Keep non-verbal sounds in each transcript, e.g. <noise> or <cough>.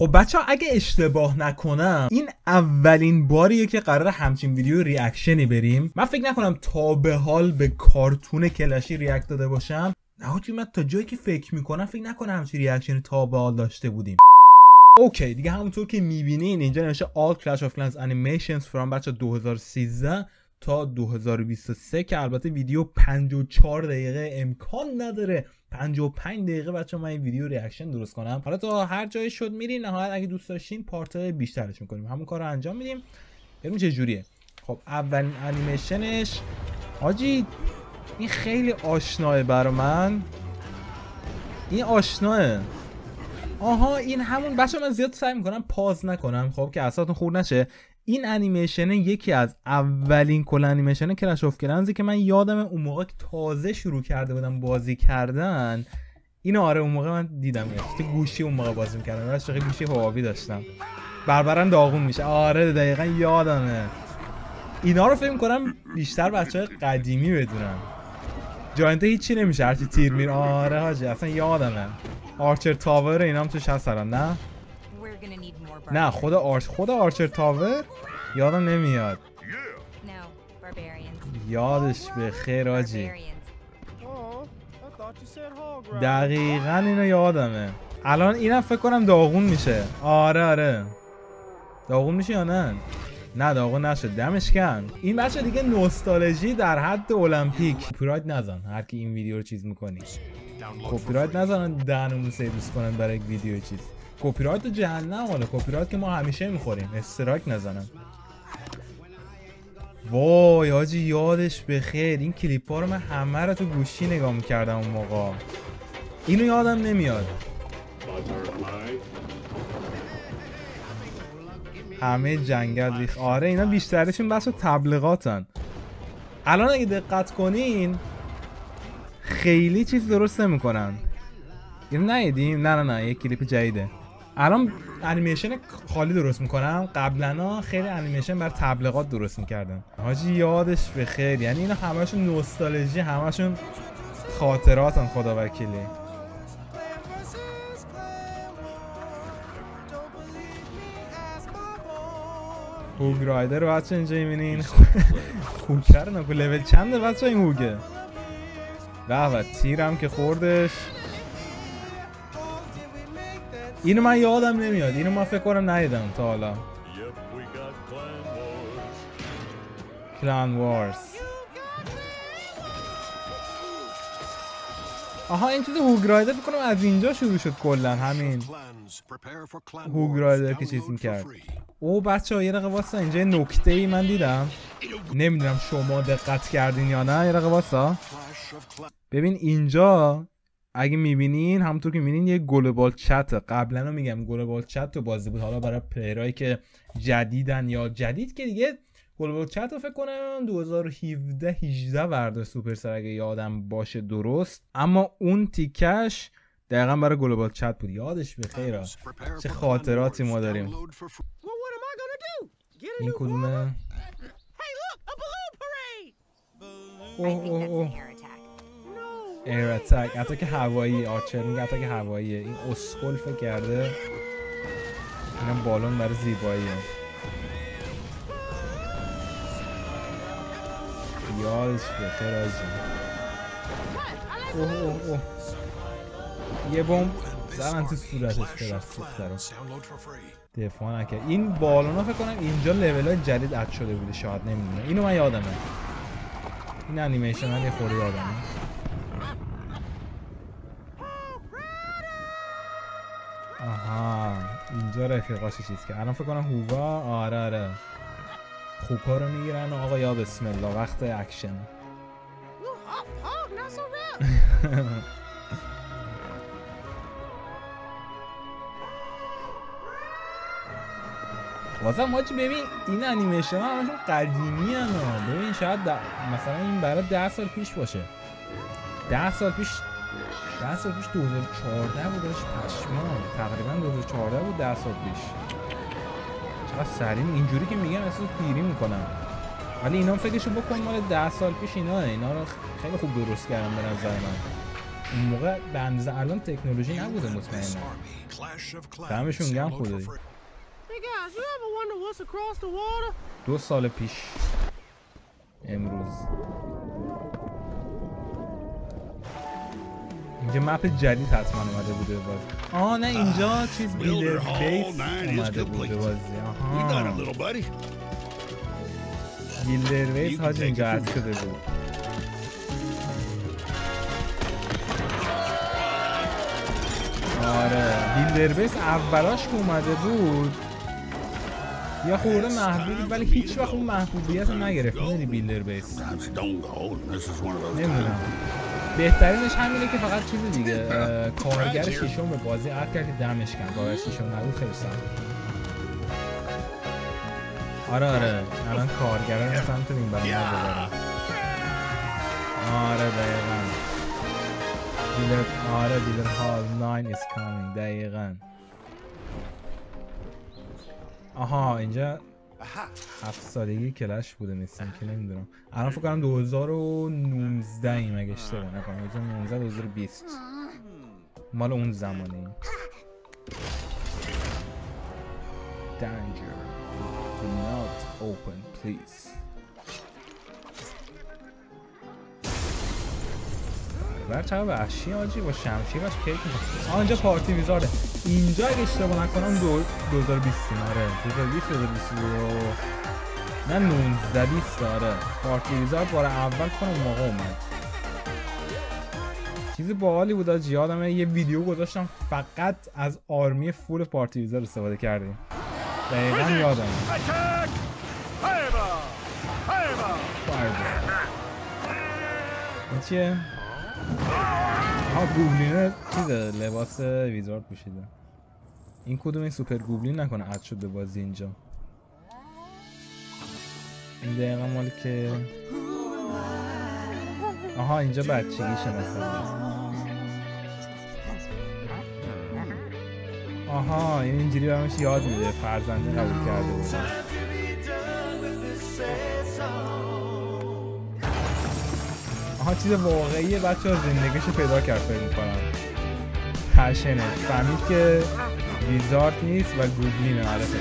خب بچه ها اگه اشتباه نکنم این اولین باریه که قرار همچین ویدیو reaction ی بریم. من فکر نکنم تا به حال به کارتون کلشی react داده باشم. نه من تا جایی که فکر می‌کنم فکر نکنم همچین reaction ی تا به حال داشته بودیم. okay دیگه همونطور که می‌بینین اینجا نوشته All Clash of Clans Animations from بچه 2013 تا 2023 که البته ویدیو 54 دقیقه امکان نداره. 55 دقیقه بچه من این ویدیو reaction درست کنم. حالا تا هر جای شد میرین نهایت اگه دوست داشتین part بیشترش می‌کنیم همون کار رو انجام میدیم. ببینیم چه جوریه. خب اولین انیمیشنش حاجی این خیلی آشناه برا من. این آشناه. آها این همون بچه من زیاد سعی می‌کنم pause نکنم خب که اصلا خور نشه. این انیمیشن یکی از اولین کل انیمیشن Clash of Clans ی که من یادم اون موقع تازه شروع کرده بودم بازی کردن این آره اون موقع من دیدم تو گوشی اون موقع بازی می‌کردم. من چقدر گوشی هواوی داشتم. barbarian داغون میشه. آره دقیقا یادمه. اینا رو فکر کنم بیشتر بچه های قدیمی بدونم giant ه هیچی نمیشه. هرچی تیر میر آره حاجی اصلا یادمه. archer tower اینا هم توش هست نه؟ نه خود arch خود archer tower یادم نمیاد. یادش به خیر حاجی. دقیقا اینو یادمه. الان اینم فکر کنم داغون میشه. آره آره. داغون میشه یا نه؟ نه داغون نشد. دمش کن این بچه دیگه نوستالژی در حد المپیک. کپی نزن هر کی این ویدیو رو چیز می‌کنی. کپی رایت نزنن دهنمون سرویس کنن برای ویدیو چیز. کپی رایت جهنم حالا کپی که ما همیشه می‌خوریم. strike نزنن وای حاجی یادش بخیر این کلیپ ها رو من همه رو تو گوشی نگاه می‌کردم اون موقع. اینو یادم نمیاد. همه جنگل ریخ آره اینا بیشترشون بس تبلیغاتن. الان اگه دقت کنین خیلی چیز درست نمی‌کنن. اینو نه نه نه یه کلیپ جدیده. الان انیمیشن خالی درست می‌کنم. قبلا خیلی انیمیشن بر تبلیغات درست می‌کردن. حاجی یادش به خیر. یعنی اینا همشون نوستالژی همشون خاطراتن خدا وکیلی هوگ رایدر رو بچه اینجا می‌بینین. خوکر نکو لول چنده بچه این هوگه به تیرم که خوردش. اینو من یادم نمیاد. اینو من فکر کنم ندیدم تا حالا. clan wars آها این چیز hog rider فکر کنم از اینجا شروع شد کلا همین. hog rider که چیز می‌کرد. او بچه ها یه دقه وایسا اینجا نکته ای من دیدم. نمی‌دونم شما دقت کردین یا نه یه دقه وایسا. ببین اینجا اگه می‌بینین همونطور که می‌بینین یه global chat. قبلا رو میگم global chat تو بازی بود. حالا برای player هایی که جدیدن یا جدید که دیگه global chat رو فکر کنم 2017 18 ورده سوپر اگه یادم باشه درست. اما اون تیکش دقیقا برای global chat بود. یادش به خیره چه خاطراتی ما داریم. این کدومه؟ اوه اوه اوه. air attack attack هوایی archer میگه attack هواییه این اسکل فکر کرده. اینم بالون برای زیباییه یادش بخیر آجی اوه اوه اوه. یه بوم زرن تو صورتش پدر سوخته رو. دفاع نکرد. این بالون ها فکر کنم اینجا لیول های جدید اد شده بوده. شاید نمی‌دونه. اینو من یادمه. این انیمیشن هم یه خوری یادمه. آها اینجا رفیقاش چیز که الان فکر کنم هووا آره آره. خوکا رو می‌گیرن آقا یا بسم الله وقت اکشن. <laughs> واسه ماچ ببین این انیمیشن ها همشون قدیمی هن ببین شاید مثلا این برای ده سال پیش باشه. ده سال پیش ده سال پیش 2014 بودش پشمان تقریبا 2014 بود ده سال پیش. چقدر سریع. اینجوری که میگم احساس پیری می‌کنم. ولی اینا فکرشو بکن مال ده سال پیش اینا. اینا رو خیلی خوب درست کردم به نظر من. اون موقع به اندازه الان تکنولوژی نبوده مطمئنا دمشون گم خدایی دو سال پیش. امروز. اینجا مپ جدید حتما اومده بوده بازی. آه نه اینجا چیز بیلر بیس اومده بوده بازی. آها. بیلر بیس حاج اینجا عد شده بود. آره بیلدر بیس اولاش که اومده بود. یه خورده محبوب ولی هیچ وقت اون محبوبیت رو نگرفت می‌دونی بیلدر بیس نمی‌دونم. بهترینش همینه که فقط چیز دیگه <laughs> کارگر شیشم به بازی عد کرد که دمش کن کارگر شیشم نبود خیلی سخت. آره آره. الان کارگره رو سمت این برای آره دقیقا. دیلر آره دیلر هال 9 is coming. دقیقا. آها اینجا هفت سالگی کلش بوده مثل که نمی‌دونم. الان فکر کنم 2019 ایم اگه اشتباه نکنم. 2019 2020 مال اون زمانه این Danger. Do not open please. بر چقدر وحشی آجی با شمشیرش کیک می‌کنه. آه اینجا پارتی ویزارده اینجا اگه اشتباه نکنم دو 2020 آره. 2020 2022 نه 19 20 آره. پارتی ویزار بار اول کنم موقع اومد. چیز باحالی بود آجی یادمه یه ویدیو گذاشتم فقط از آرمی فول پارتی ویزار استفاده کردیم. دقیقا یادم این چیه؟ ها گوبلینه چیزه لباس ویزارد پوشیده. این کدوم این سوپر گوبلین نکنه عد شد به بازی اینجا. این دقیقا مال که آها اینجا بچگیشه مثلا. آها این اینجوری برامش یاد میده. فرزنده قبول کرده چیز واقعیه بچه ها زندگیشو پیدا کرد فکر می‌کنم. پشنش فهمید که ویزارد نیست و گوبلینه آره فکر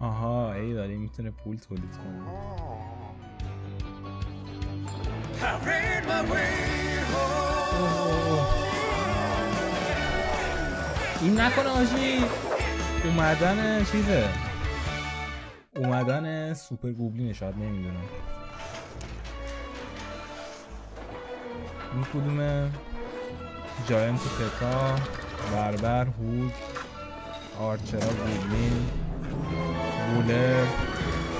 آها ای داری می‌تونه پول تولید کنه این نکنه آجی. اومدن چیزه. اومدن سوپر گوبلینه شاید نمی‌دونم. این کدومه جاینت پتا بربر هوگ آرچرا گوبلین بولر.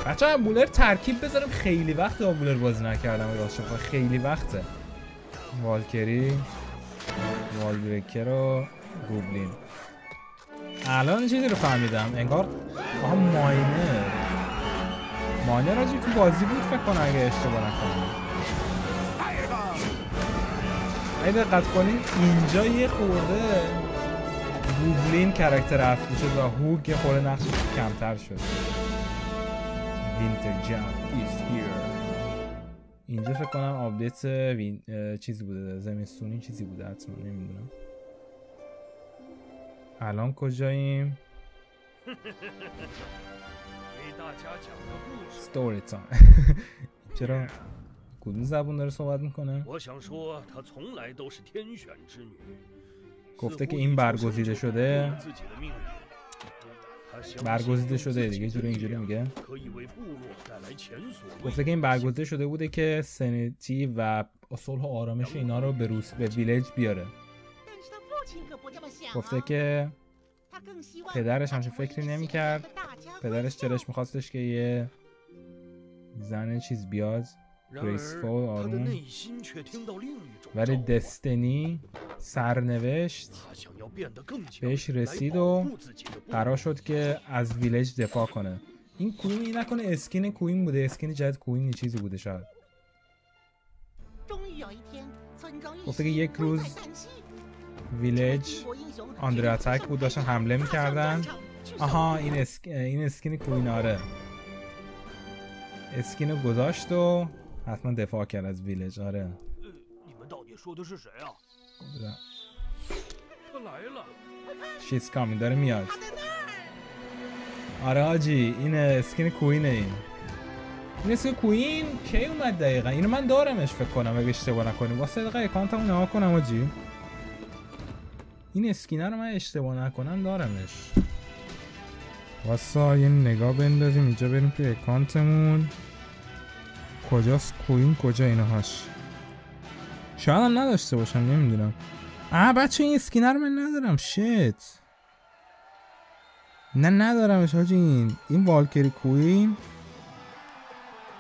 بچه هم بولر ترکیب بذارم خیلی وقت با بولر بازی نکردم راست خیلی وقته. Valkyrie، Wall Breaker و Goblin. الان چیزی رو فهمیدم. انگار آها Miner. Miner آجی تو بازی بود فکر کنم اگه اشتباه نکنم. اگه دقت کنین اینجا یه خورده Goblin character اصلی شد و Hog یه خورده نقشش کمتر شد. Winter Jam is here. اینجا فکر کنم update win... چیزی بوده. زمستونی چیزی بوده حتما نمی‌دونم. الان کجاییم؟ story time <laughs> چرا کدوم زبون داره صحبت می‌کنه؟ گفته که این برگزیده شده برگزیده شده دیگه جوری اینجوری میگه گفته که این برگزیده شده بوده که سنتی و صلح و آرامش اینا رو به روس به ویلج بیاره گفته که پدرش همچون فکری نمی کرد پدرش چرش میخواستش که یه زن چیز بیاد گریسفول آروم. ولی دستنی سرنوشت بهش رسید و قرار شد که از ویلج دفاع کنه. این کوین این نکنه اسکین کوین بوده اسکین جدید کوین چیزی بوده شاید. گفته که یک روز ویلج آندر اتک بود داشتن حمله می‌کردن. آها این, اسک... این اسکین کویناره. اسکین رو گذاشت و حتما دفاع کرد از ویلج آره. شیز کامین داره میاد. آره حاجی این اسکین کوینه این. این اسکین کوین کی اومد دقیقا؟ اینو من دارمش فکر کنم اگه اشتباه نکنیم. واسه دقیقا اکانتمو نها کنم حاجی این اسکینه رو من اشتباه نکنم دارمش. واسه یه نگاه بندازیم اینجا بریم تو اکانتمون. کجاست؟ کوین کجا اینهاش شاید هم نداشته باشم نمی‌دونم. آه بچه این اسکینه رو من ندارم. شت نه ندارمش حاجی. این این والکری کوین.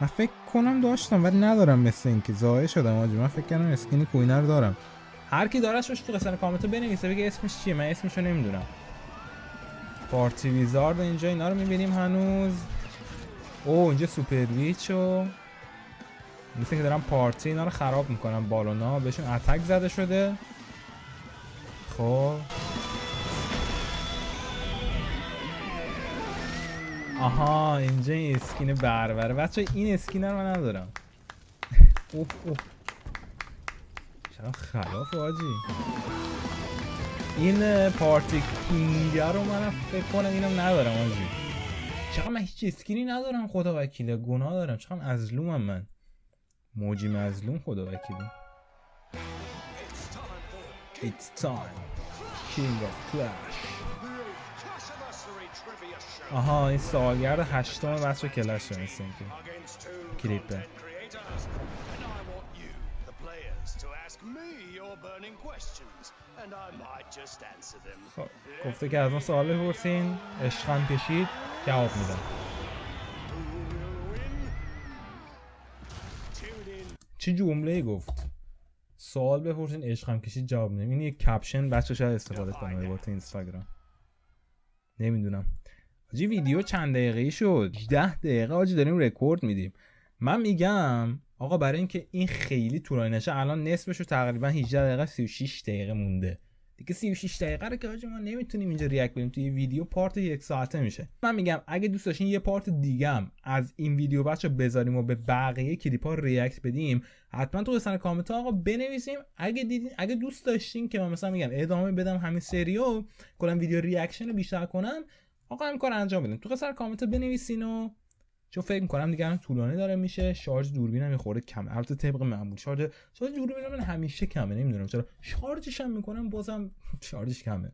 من فکر کنم داشتم ولی ندارم مثل اینکه ضایع شدم حاجی. من فکر کنم اسکین کوین رو دارم. هر کی دارش تو قسمت کامنت بنویسه بگه اسمش چیه؟ من اسمشو نمی‌دونم. پارتی ویزارد اینجا اینا رو می‌بینیم هنوز. او اینجا سوپر ویچ و مثل که دارم پارتی اینا رو خراب می‌کنم. بالونا بهشون اتک زده شده. خب. آها اینجا این اسکین بربره بچه این اسکین رو من ندارم. اوه اوه. چرا خلاف آجی. این پارتی کینگ رو من فکر کنم اینم ندارم آجی. چقدر من هیچ اسکینی ندارم خدا وکیله گناه دارم. چقدر مظلومم من. موجی مظلوم خدا وکیله. It's time. King of Clash. آها این سالگرد هشتم بچه کلش شد مثل اینکه کلیپه خب گفته که از ما سوال بپرسین عشقم کشید جواب میدم. چه جمله گفت؟ سوال بپرسین عشقم کشید جواب میدم. این یک کپشن بچه شاید استفاده کنه با اینستاگرام. نمی‌دونم. آجی ویدیو چند دقیقه شد؟ 10 دقیقه آجی داریم رکورد میدیم. من میگم آقا برای اینکه این خیلی طولانی نشه الان نصفش رو تقریبا 18 دقیقه 36 دقیقه مونده. دیگه 36 دقیقه رو که ما نمی‌تونیم اینجا react بدیم توی ویدیو part یک ساعته میشه. من میگم اگه دوست داشتین یه part دیگم از این ویدیو بچه‌ها بذاریم و به بقیه کلیپ ها react بدیم حتما تو قسمت کامنت آقا بنویسیم. اگه دیدین اگه دوست داشتین که من مثلا میگم ادامه بدم همین سریو کلا ویدیو reaction بیشتر کنم آقا این کار انجام بدین. تو قسمت کامنت بنویسین و چون فکر می‌کنم دیگه الان طولانی داره میشه شارژ دوربینم یه خورده کمه. البته طبق معمول شارژ شارژ دوربینم من همیشه کمه نمی‌دونم چرا. شارژش هم می‌کنم بازم شارژش کمه.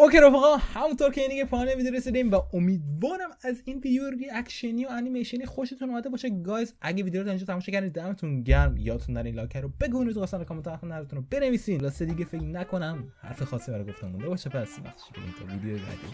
okay رفقا همونطور که دیگه پایان ویدیو رسیدیم و امیدوارم از این ویدیو اکشنی و انیمیشنی خوشتون اومده باشه. guys اگه ویدیو رو تا اینجا تماشا کردید دمتون گرم. یادتون نره لایک رو بکوبونید تو قسمت کامنت آخر نظرتون رو بنویسین. واسه دیگه فکر نکنم حرف خاصی برای گفتن مونده باشه. پس وقتی که ویدیو بعدی.